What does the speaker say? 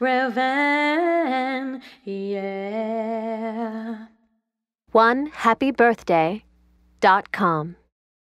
heaven, yeah. One happy birthday dot com.